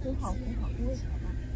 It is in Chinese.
很好，很好，因为什么？